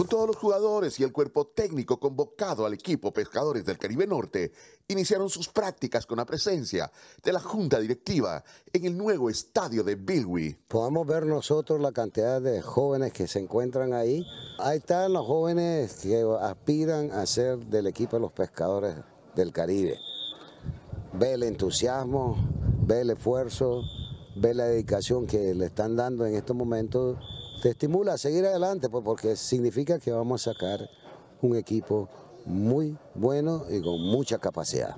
Con todos los jugadores y el cuerpo técnico convocado al equipo Pescadores del Caribe Norte, iniciaron sus prácticas con la presencia de la Junta Directiva en el nuevo estadio de Bilwi. Podemos ver nosotros la cantidad de jóvenes que se encuentran ahí. Ahí están los jóvenes que aspiran a ser del equipo de los Pescadores del Caribe. Ve el entusiasmo, ve el esfuerzo, ve la dedicación que le están dando en estos momentos te estimula a seguir adelante, pues, porque significa que vamos a sacar un equipo muy bueno y con mucha capacidad.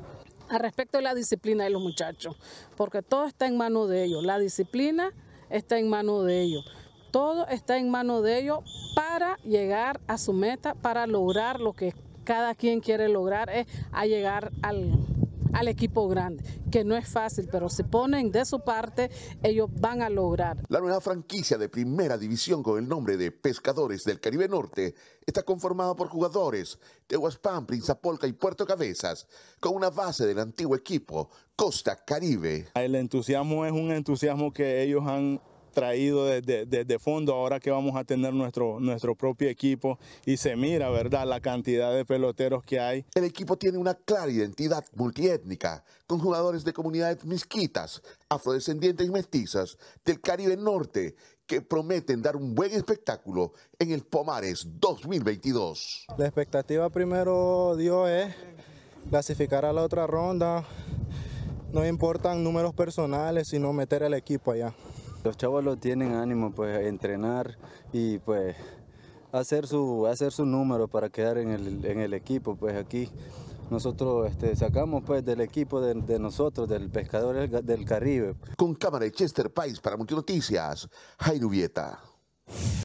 Al respecto de la disciplina de los muchachos, porque todo está en manos de ellos, la disciplina está en manos de ellos, todo está en manos de ellos para llegar a su meta, para lograr lo que cada quien quiere lograr, es a llegar al, al equipo grande, que no es fácil, pero si ponen de su parte, ellos van a lograr. La nueva franquicia de primera división con el nombre de Pescadores del Caribe Norte está conformada por jugadores de Huaspán, Prinzapolca y Puerto Cabezas, con una base del antiguo equipo Costa Caribe. El entusiasmo es un entusiasmo que ellos han traído desde, fondo ahora que vamos a tener nuestro, nuestro propio equipo y se mira, ¿verdad?, la cantidad de peloteros que hay. El equipo tiene una clara identidad multiétnica, con jugadores de comunidades misquitas, afrodescendientes y mestizas del Caribe Norte, que prometen dar un buen espectáculo en el Pomares 2022. La expectativa primero, Dios, es clasificar a la otra ronda. No importan números personales, sino meter al equipo allá. Los chavos lo tienen ánimo, pues, entrenar y pues hacer su, hacer su número para quedar en el, en el equipo, pues aquí nosotros este, sacamos pues del equipo de, de nosotros, del pescador del, Caribe. Con cámara de Chester Pais para Multinoticias, Jairo Vieta.